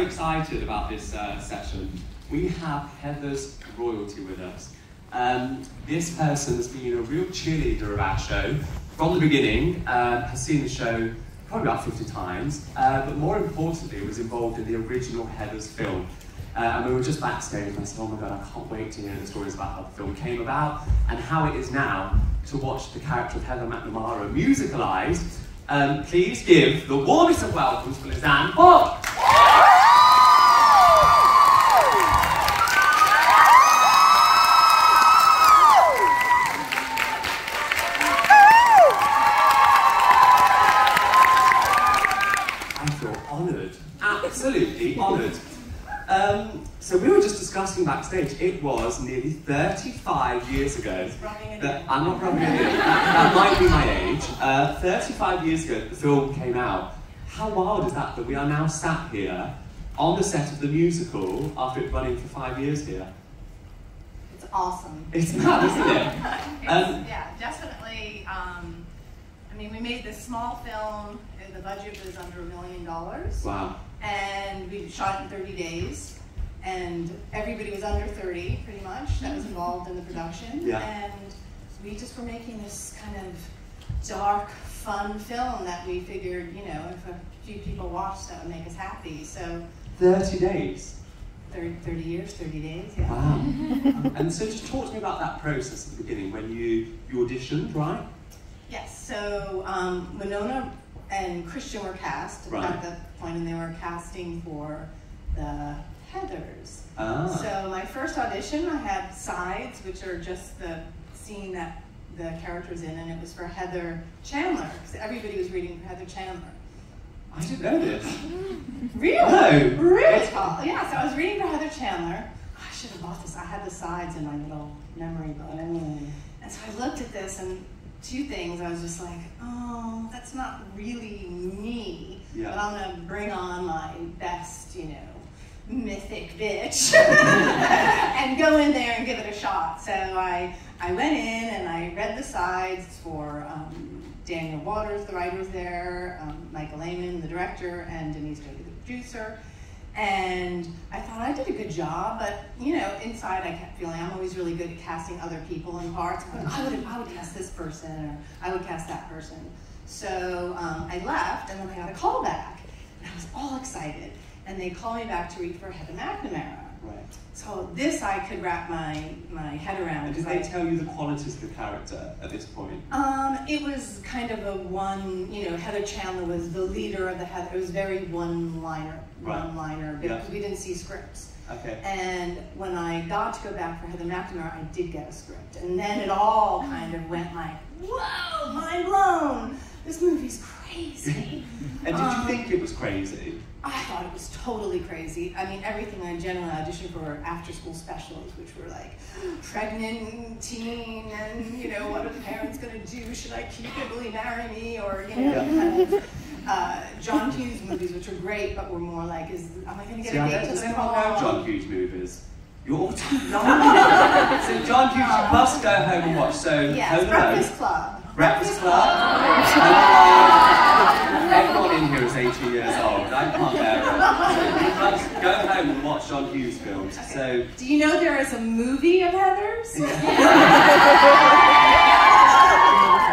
so excited about this uh, session. We have Heathers royalty with us. Um, this person has been a real cheerleader of our show from the beginning, uh, has seen the show probably about 50 times, uh, but more importantly, was involved in the original Heathers film. Uh, and we were just backstage, and I said, Oh my god, I can't wait to hear the stories about how the film came about and how it is now to watch the character of Heather McNamara musicalised. Um, please give the warmest of welcomes for Lisanne Falk. Discussing backstage. It was nearly 35 years ago. That, I'm not rubbing it in. That, that might be my age. Uh, 35 years ago, the film came out. How wild is that that we are now sat here on the set of the musical after it running for five years here? It's awesome. It's mad, isn't it? Um, yeah, definitely. Um, I mean, we made this small film. and The budget was under a million dollars, Wow. and we shot it in 30 days. And everybody was under 30, pretty much, that was involved in the production. Yeah. And we just were making this kind of dark, fun film that we figured, you know, if a few people watched, that would make us happy. So 30 days. 30, 30 years, 30 days, yeah. Wow. and so just talk to me about that process at the beginning when you, you auditioned, right? Yes, so um, Winona and Christian were cast Right. at the point, and they were casting for the Heathers. Ah. So my first audition, I had sides, which are just the scene that the character's in, and it was for Heather Chandler, because everybody was reading for Heather Chandler. I didn't know this. Really? No. Really tall. Yeah, so I was reading for Heather Chandler. I should have bought this. I had the sides in my little memory book. And so I looked at this and two things. I was just like, oh, that's not really me. Yeah. But I'm going to bring on my best, you know, mythic bitch and go in there and give it a shot. So I, I went in and I read the sides for um, Daniel Waters, the writer was there, um, Michael Lehmann, the director, and Denise Di Novi, the producer. And I thought I did a good job, but you know, inside I kept feeling I'm always really good at casting other people in parts. But I would, I would cast this person, or I would cast that person. So um, I left, and then I got a call back, and I was all excited. And they called me back to read for Heather McNamara. Right. So this I could wrap my, my head around. And did they I- tell you the qualities of the character at this point? um, it was kind of a one, you know, Heather Chandler was the leader of the Heather. It was very one-liner, Right. one-liner, Yeah. because we didn't see scripts. Okay. And when I got to go back for Heather McNamara, I did get a script. And then it all kind of went like, whoa, mind blown. This movie's crazy. And did you Um, think it was crazy? I thought it was totally crazy. I mean, everything I generally auditioned for were after school specials, which were like pregnant teen and, you know, what are the parents going to do? Should I keep it? Will he marry me? Or, you know, Yeah. kind of uh, John Hughes movies, which were great, but were more like, is am I going to get See, a I date don't to does the anyone? John Hughes movies? You're all too young. So John Hughes, you must go home and watch. So Yes, Home Alone, Breakfast Club. Breakfast Club. Everyone in here is 18 years old. I can't bear it. So you must go home and watch John Hughes films. So Do you know there is a movie of Heathers?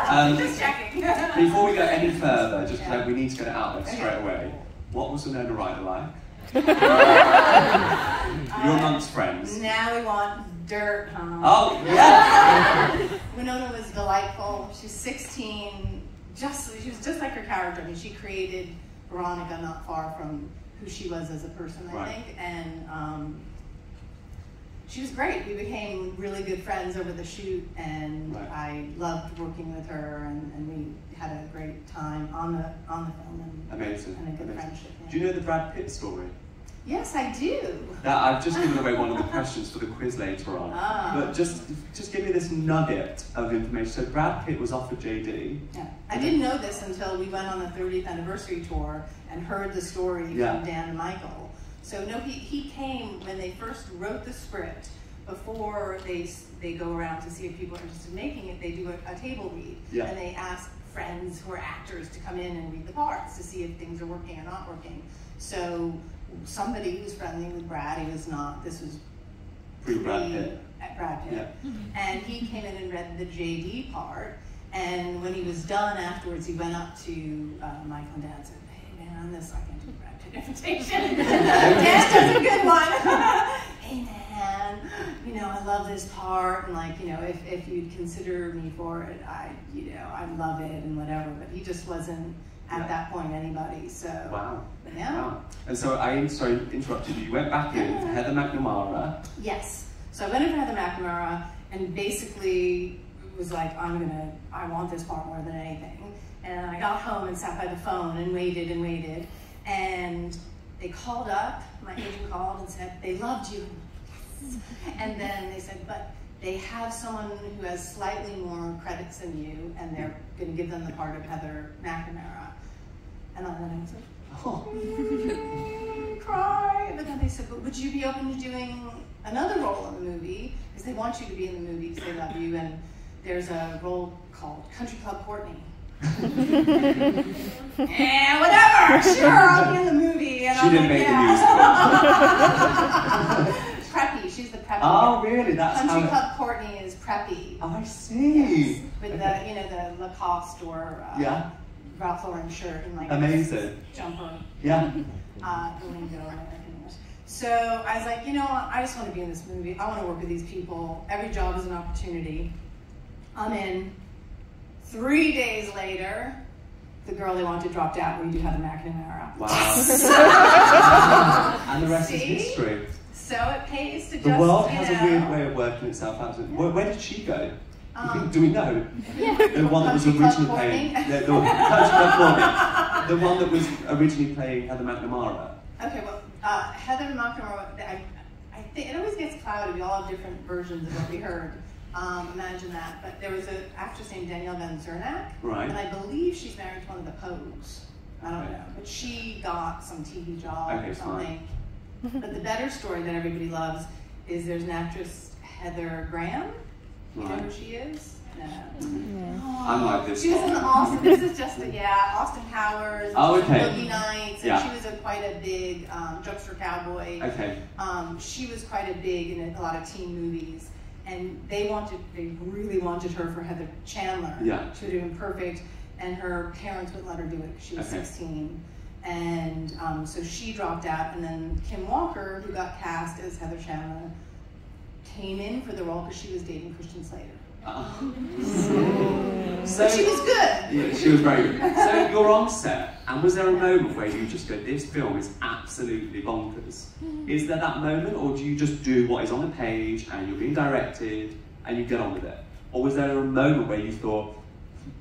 um, Just checking. before we go any further, just Yeah. we need to get it out there Okay. straight away. What was Winona Ryder like? You're amongst friends. Now we want dirt, huh? Oh, yeah. Winona was delightful. She's 16. Just she was just like her character. I mean, she created Veronica not far from who she was as a person, I Right. think, and um, she was great. We became really good friends over the shoot, and Right. I loved working with her, and, and we had a great time on the on the film, and, Amazing. and a good amazing. friendship. yeah. Do you know the Brad Pitt story? Yes, I do. That I've just given away one of the questions for the quiz later on. Ah. But just just give me this nugget of information. So Brad Pitt was offered JD. Yeah. I didn't know this until we went on the 30th anniversary tour and heard the story Yeah. from Dan and Michael. So no, he, he came when they first wrote the script. Before they they go around to see if people are interested in making it, they do a, a table read Yeah. and they ask friends who are actors to come in and read the parts to see if things are working or not working. So somebody who's friendly with Brad. He was not. This was Pre Brad Pitt. at Brad Pitt. Yeah. And he came in and read the JD part. And when he was done afterwards, he went up to uh, Michael and Dan and said, Hey man, this I can do Brad Pitt invitation. Dan does a good one. hey man, you know, I love this part and like, you know, if, if you'd consider me for it, I you know, I love it and whatever. But he just wasn't at Yeah. that point anybody. So Wow. yeah. Wow. And so I sorry interrupted you. You went back in for Heather McNamara. Yes. So I went in for Heather McNamara and basically was like, I'm gonna, I want this part more than anything. And I got home and sat by the phone and waited and waited. And they called up, my agent called and said, they loved you. Yes. And then they said, but they have someone who has slightly more credits than you, and they're gonna give them the part of Heather McNamara. And then I was like, Oh. cry. But then they said, but would you be open to doing another role in the movie? Because they want you to be in the movie because they love you. And there's a role called Country Club Courtney. yeah, whatever. Sure, I'll be in the movie. And She I'm didn't like, make the yeah. preppy. She's the preppy. Oh, really? That's Country how. Club Courtney is preppy. I see. With Okay. the, you know, the Lacoste or uh, Yeah. Ralph Lauren shirt and like Amazing. jumper Yeah. uh, the lingo and everything else. So I was like, you know? I just want to be in this movie. I want to work with these people. Every job is an opportunity. I'm in. Three days later, the girl they wanted dropped out. We do have the McNamara. Wow. and the rest See? is history. So it pays to just The world has know, a weird way of working itself out. Where, where did she go? Um, Do we know? The one that was originally playing. The, the, Country Club the one that was originally playing Heather McNamara. Okay, well, uh, Heather McNamara, I, I think it always gets clouded. We all have different versions of what we heard. Um, imagine that. But there was an actress named Danielle von Zerneck, Right. and I believe she's married to one of the Pogues. I don't Okay. know, but she got some TV job Okay, or something. but the better story that everybody loves is there's an actress Heather Graham. You know who she is? No. I'm like this She was in. Austin. This is just a, yeah, Austin Powers. Oh, okay. Boogie Nights. And Yeah. she was a quite a big um, drugstore cowboy. Okay. Um, she was quite a big in a, a lot of teen movies, and they wanted, they really wanted her for Heather Chandler. Yeah. She would have been perfect, and her parents wouldn't let her do it because she was Okay. 16. And um, so she dropped out, and then Kim Walker, who got cast as Heather Chandler, came in for the role because she was dating Christian Slater. Uh, But she was good. Yeah, she was very good. So you're on set, and was there a moment where you just go, "This film is absolutely bonkers"? Is there that moment, or do you just do what is on the page and you're being directed and you get on with it? Or was there a moment where you thought,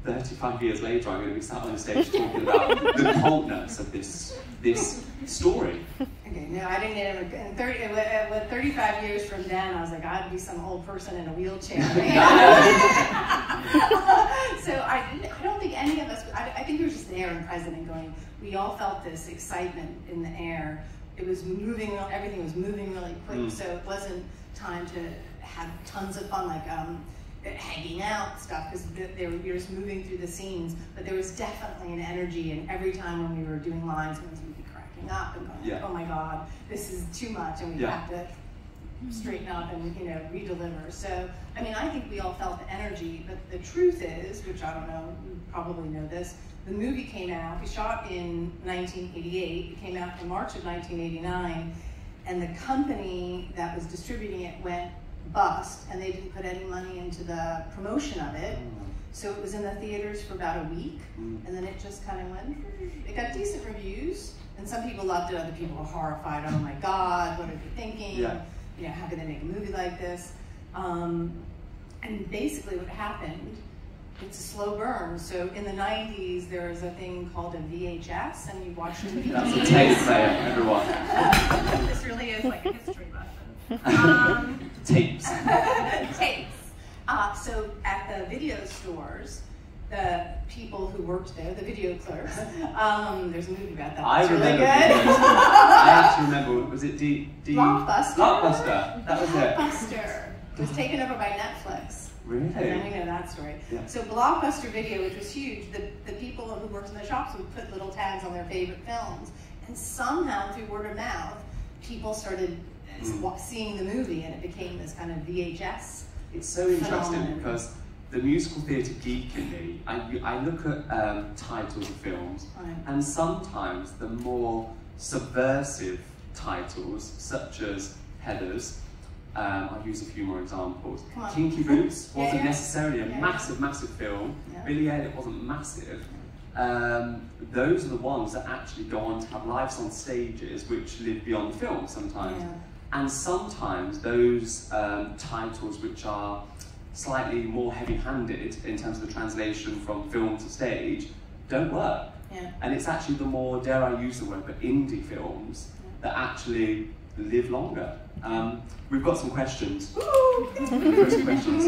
35 years later, I'm going to be sat on the stage talking about the cultness of this this story? Okay, no, I didn't get him. In 30, uh, with, with 35 years from then, I was like, I'd be some old person in a wheelchair. so I, I don't think any of us, I, I think we were just there and present and going, we all felt this excitement in the air. It was moving, everything was moving really quick, Mm. so it wasn't time to have tons of fun, like um, hanging out stuff, because they were, we were just moving through the scenes. But there was definitely an energy, and every time when we were doing lines, we would be cracking up and going, Yeah. oh my God, this is too much, and we Yeah. have to straighten up and you know redeliver. So I mean, I think we all felt the energy, but the truth is, which I don't know, you probably know this. The movie came out. We shot in 1988. It came out in March of 1989, and the company that was distributing it went bust, and they didn't put any money into the promotion of it. So it was in the theaters for about a week, Mm. and then it just kind of went. It got decent reviews, and some people loved it. Other people were horrified. Oh my God, what are they thinking? Yeah. You know, how could they make a movie like this? Um, and basically, what happened? It's a slow burn. So in the '90s, there was a thing called a VHS, and you watched a DVD. That's a tape player, everyone. this really is like a history lesson. Um, Tapes. tapes. Uh, so at the video stores, the people who worked there, the video clerks, um, there's a movie about that. I It's really remember. good. I actually remember. Was it D? D Blockbuster. Blockbuster. That was it. Blockbuster was taken over by Netflix. And then we know that story. Yeah. So Blockbuster Video, which was huge, the, the people who worked in the shops would put little tags on their favorite films. And somehow, through word of mouth, people started Mm. seeing the movie, and it became this kind of VHS. It's so interesting because the musical theatre geek in me, I, I look at um, titles of films, Right. and sometimes the more subversive titles, such as Heathers, um, I'll use a few more examples. Kinky Boots Yeah, wasn't yeah. necessarily a Yeah, massive, massive film. Yeah. Billy Elliot wasn't massive. Um, those are the ones that actually go on to have lives on stages which live beyond the film sometimes. And sometimes those um, titles which are slightly more heavy-handed in terms of the translation from film to stage don't work. Yeah. And it's actually the more, dare I use the word, but indie films that actually live longer. Um, we've got some questions. We've got some questions.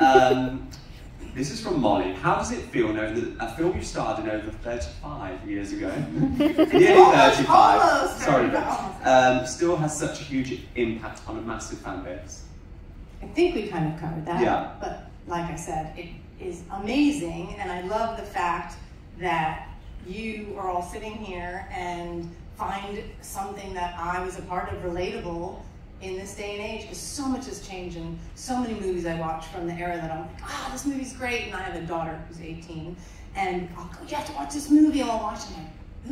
Um, this is from Molly. How does it feel knowing that a film you starred in over 35 years ago, nearly 35, sorry, 35. um, still has such a huge impact on a massive fan base? I think we kind of covered that. Yeah. But like I said, it is amazing, and I love the fact that you are all sitting here and find something that I was a part of relatable in this day and age because so much has changed and so many movies I watch from the era that I'm like, ah, this movie's great, and I have a daughter who's 18, and I'll go, you have to watch this movie, and I'll watch it, and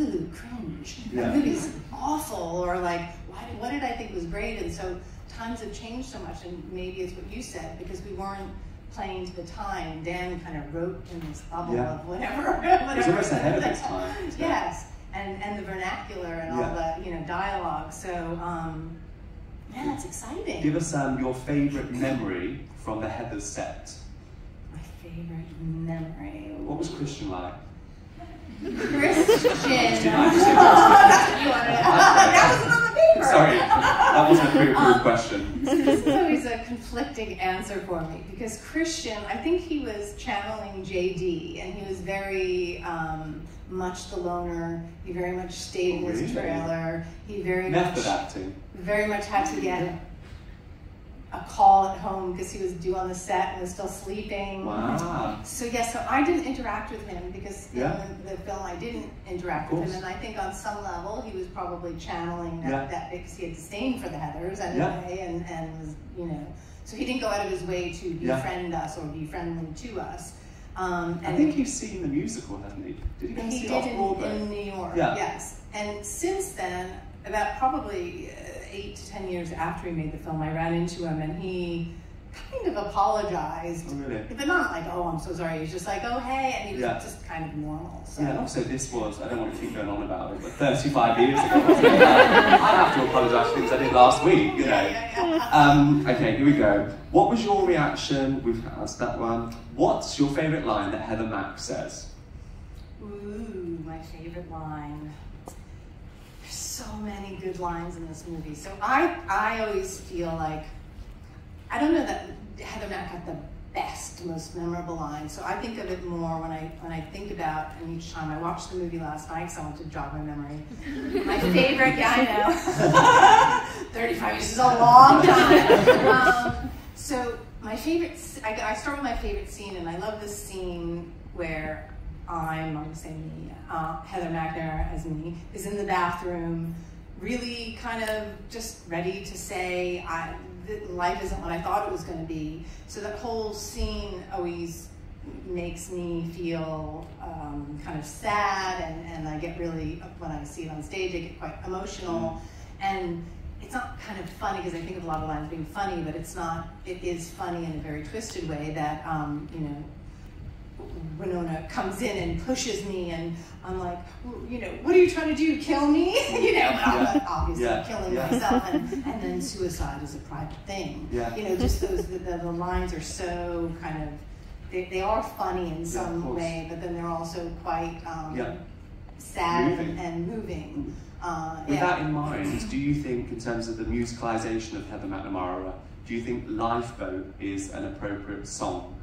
I'm like, ooh, cringe. Yeah. That movie's awful, or like, why, what did I think was great? And so times have changed so much, and maybe it's what you said because we weren't playing to the time. Dan kind of wrote in this bubble Yeah. of whatever. whatever It's almost ahead of its time. isn't? Yes, and and the vernacular and all the you know dialogue. So um, man, that's exciting. Give us um, your favourite memory from the Heather set. My favorite memory. What was Christian like? Christian? Christian, oh, I just said that's what you wanted. that wasn't on the paper. Sorry, that wasn't a pre-approved Um, question. this is always a conflicting answer for me because Christian, I think he was channeling JD, and he was very um, much the loner. He very much stayed in his Really? trailer. He very Method much acting. very much had to get a call at home because he was due on the set and was still sleeping. Wow. So yes, so I didn't interact with him because Yeah. in the, the film I didn't interact with him, and I think on some level he was probably channeling that, Yeah. that because he had disdain for the Heathers Yeah. anyway, and and was you know, so he didn't go out of his way to Yeah. befriend us or be friendly to us. Um, and I think you've seen the musical, haven't you? Did he go and see it did off in, Broadway? in New York, Yeah. yes. And since then, about probably uh, eight to ten years after he made the film, I ran into him and he kind of apologized. Oh, really? But not like, oh, I'm so sorry. He's just like, oh, hey, and he was Yeah. just kind of normal. So. Yeah, and also this was, I don't want to keep going on about it, but 35 years ago? I have to apologise for things I did last week, you know. Yeah, yeah, yeah. Um, okay, here we go. What was your reaction? We've asked that one. What's your favourite line that Heather Mack says? Ooh, my favorite line. So many good lines in this movie. So I, I always feel like, I don't know that Heather Mack had the best, most memorable line. So I think of it more when I when I think about, and each time I watched the movie last night, because I want to jog my memory. my favorite, yeah, I know. 35 years is a long time. Um, so my favorite, I start with my favorite scene, and I love this scene where I'm, I'm gonna say me, uh, Heather McNair as me, is in the bathroom, really kind of just ready to say, I, life isn't what I thought it was gonna be. So that whole scene always makes me feel um, kind of sad, and, and I get really, when I see it on stage, I get quite emotional. And it's not kind of funny because I think of a lot of lines being funny, but it's not, it is funny in a very twisted way that, um, you know, Winona comes in and pushes me, and I'm like, "W- you know, what are you trying to do? Kill me? you know, Yeah. obviously Yeah. killing Yeah. myself, and, and then suicide is a private thing. Yeah. You know, just those the, the, the lines are so kind of they, they are funny in some way, but then they're also quite um, Yeah. sad Moving. and, moving. Uh, With yeah. that in mind, do you think, in terms of the musicalization of Heather McNamara, do you think Lifeboat is an appropriate song?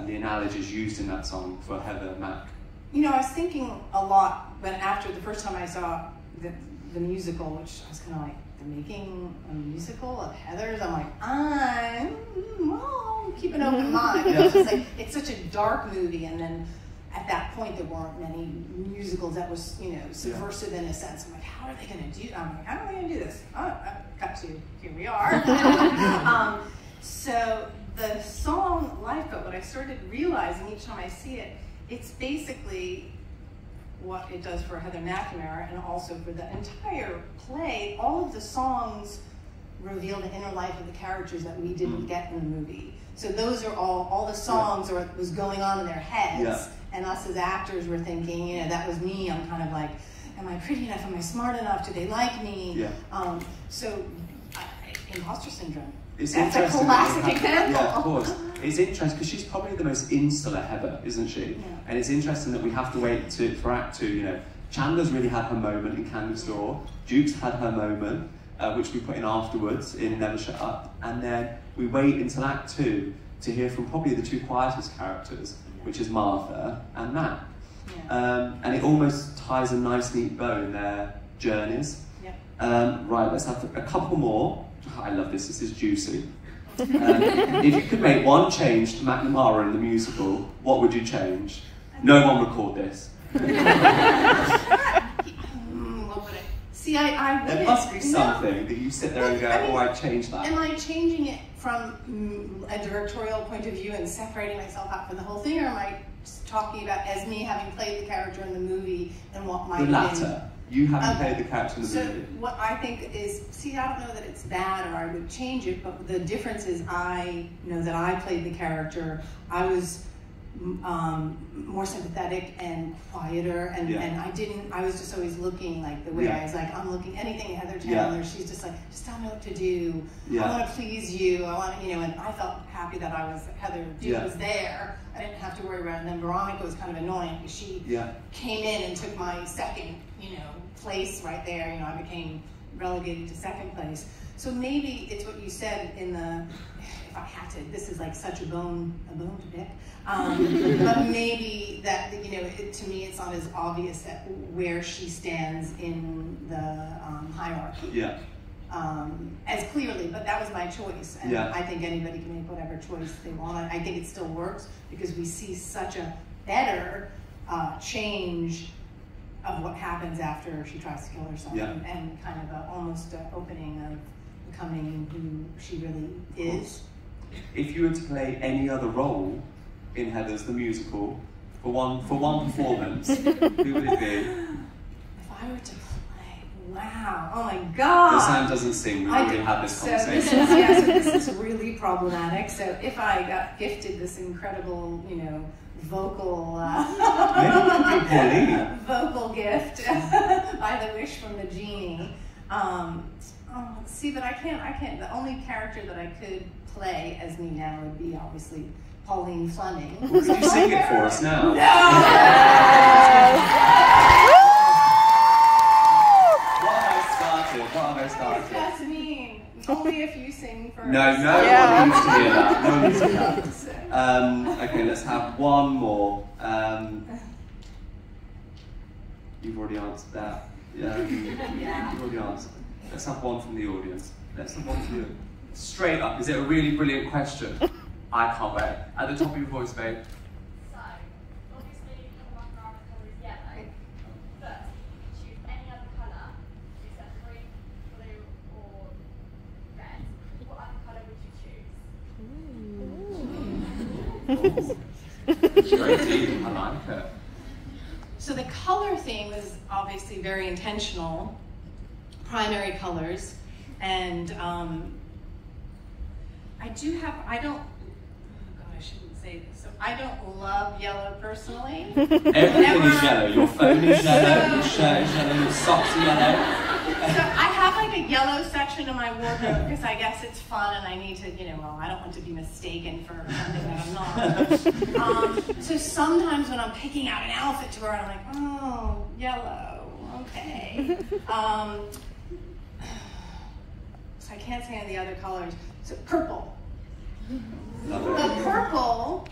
And the analogies used in that song for Heather Mack? You know, I was thinking a lot when after the first time I saw the, the musical, which I was kind of like, they're making a musical of Heathers. I'm like, I'm well, keep an open mind. Yeah. It's like it's such a dark movie, and then at that point there weren't many musicals that was you know subversive yeah. in a sense. I'm like, how are they going to do? I'm like, how are they going to do this? Oh, cut to here we are. um, so the song Lifeboat, what I started realizing each time I see it, it's basically what it does for Heather McNamara and also for the entire play. All of the songs reveal the inner life of the characters that we didn't mm. get in the movie. So those are all all the songs yeah. or what was going on in their heads. Yeah. And us as actors were thinking, you know, that was me. I'm kind of like, am I pretty enough? Am I smart enough? Do they like me? Yeah. Um, so, uh, imposter syndrome. It's That's a classic example. Yeah, of course. It's interesting because she's probably the most insular Heather, isn't she? Yeah. And it's interesting that we have to wait to, for Act Two. You know, Chandler's really had her moment in Candy Store. Duke's had her moment, uh, which we put in afterwards in Never Shut Up, and then we wait until Act Two to hear from probably the two quietest characters, which is Martha and Mack. Yeah. Um, and it almost ties a nice neat bow in their journeys. Yeah. Um, right, let's have a couple more. I love this, this is juicy. Um, if you could make one change to McNamara in the musical, what would you change? No one record this. See, I, I There must be something no. that you sit there and go, I mean, oh, I'd change that. Am I changing it from mm, a directorial point of view and separating myself out from the whole thing, or am I talking about as me having played the character in the movie and what might The latter. You haven't played the in the so movie. what I think is, see, I don't know that it's bad or I would change it, but the difference is I know that I played the character. I was um, more sympathetic and quieter, and, yeah. and I didn't. I was just always looking like the way yeah. I was like, I'm looking anything Heather Chandler. Yeah. She's just like, just tell me what to do. I want to please you. I want to, you know. And I felt happy that I was Heather Duke was there. I didn't have to worry about it. And then Veronica was kind of annoying because she came in and took my second, you know, place right there. You know, I became relegated to second place. So maybe it's what you said in the if I had to, this is like such a bone, a bone to pick. Um, but maybe that, you know, it, to me, it's not as obvious that where she stands in the um, hierarchy. Yeah. Um, as clearly, but that was my choice. And yeah. I think anybody can make whatever choice they want. I think it still works because we see such a better uh, change of what happens after she tries to kill herself yeah. and, and, kind of a, almost an opening of becoming who she really is if you were to play any other role in Heathers the musical for one for one performance, who would it be? If I were to play, wow, oh my god! This Sam doesn't seem We already had this conversation. So this is, yeah, so this is really problematic. So if I got gifted this incredible, you know, vocal uh, vocal gift by the wish from the genie. Um, oh, see, but I can't. I can't. The only character that I could play as me now would be obviously Pauline Fleming. Well, could you sing it for us now? No! what have I started? What have I started? That's mean. Only if you sing first. No, no yeah. one needs to hear that. No one needs to hear that. Um, okay, let's have one more. Um, you've already answered that. Yeah, yeah. You've already answered. Let's have one from the audience. Let's have one from you. Straight up, is it a really brilliant question? I can't wait. At the top of your voice, babe. So, obviously, the one colour is yellow, but if you choose any other colour, except green, blue, or red, what other colour would you choose? Straight deep, I like it. So the color theme is obviously very intentional. Primary colors, and um, I do have, I don't, oh God, I shouldn't say this. So I don't love yellow personally. Everything is yellow. Your phone is yellow, your shirt is yellow, your socks are yellow. So I have like a yellow section in my wardrobe because I guess it's fun and I need to, you know, well, I don't want to be mistaken for something that I'm not. um, so sometimes when I'm picking out an outfit to wear, I'm like, oh, yellow, okay. Um, so I can't say any of the other colors. So purple. The purple,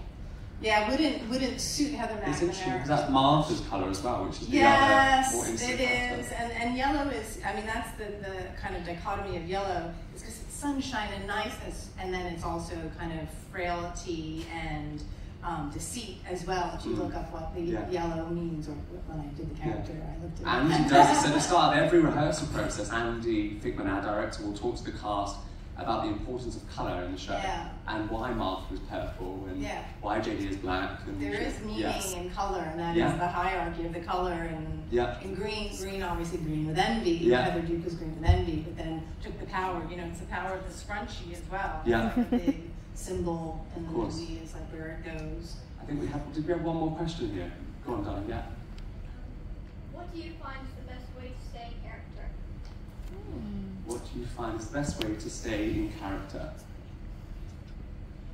yeah, wouldn't wouldn't suit Heather McNamara. Isn't she? Because that's Martha's colour as well, which is the yes, other more it is, and and yellow is. I mean, that's the the kind of dichotomy of yellow is because it's sunshine and niceness, and then it's also kind of frailty and um, deceit as well. If you Mm. look up what the Yeah. yellow means, or when I did the character, I looked at Andy it. does this at the start of every rehearsal process. Andy Fickman, our director, will talk to the cast about the importance of colour in the show Yeah. and why Martha was purple and Yeah. why JD is black. And There is meaning Yes. in color, and that is Yeah. the hierarchy of the color. And Yeah. in green, green obviously green with envy. Yeah. Heather Duke was green with envy, but then took the power. You know, it's the power of the scrunchie as well. Yeah. It's like a big symbol in the Of movie is like where it goes. I think we have. Did we have one more question here? Go on, darling. Yeah. What do you find is the best way to stay in character? What do you find is the best way to stay in character?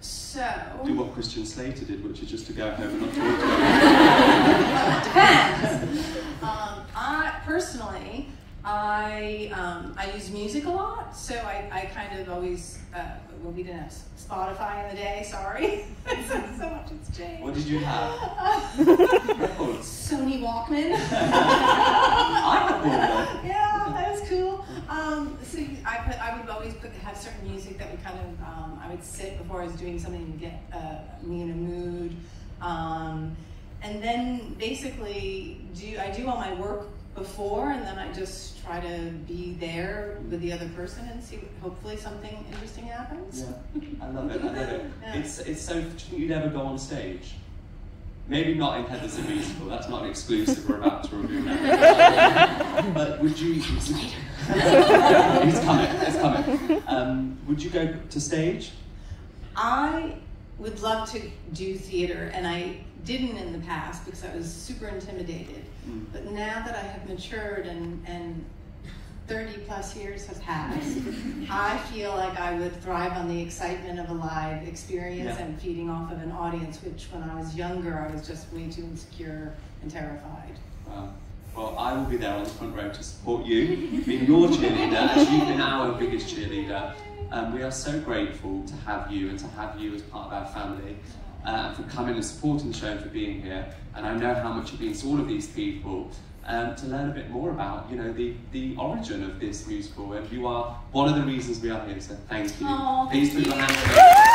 So Do what Christian Slater did, which is just to go home and not talk to depends. um, I personally, I um, I use music a lot, so I, I kind of always uh, well we didn't have Spotify in the day. Sorry, so, so much has changed. What did you have? Sony Walkman. I had one yeah, was cool. Um, so I put, I would always put have certain music that would kind of um, I would sit before I was doing something and get uh, me in a mood, um, and then basically do I do all my work before, and then I just try to be there with the other person and see hopefully something interesting happens. Yeah, I love it. I love it. Yeah. It's it's so. You never go on stage? Maybe not in Heathers a musical. That's not an exclusive we're about to reveal now. but would you? it's coming. It's coming. Um, would you go to stage? I would love to do theater, and I didn't in the past because I was super intimidated. Mm. But now that I have matured and, and 30 plus years have passed, I feel like I would thrive on the excitement of a live experience Yeah. and feeding off of an audience, which when I was younger, I was just way too insecure and terrified. Wow. Well, I will be there on the front row to support you, being your cheerleader, as you've been our biggest cheerleader. Um, we are so grateful to have you and to have you as part of our family, uh, for coming and supporting the show and for being here. And I know how much it means to all of these people um, to learn a bit more about, you know, the, the origin of this musical. And you are one of the reasons we are here. So thank you. Aw, Please thank put your you.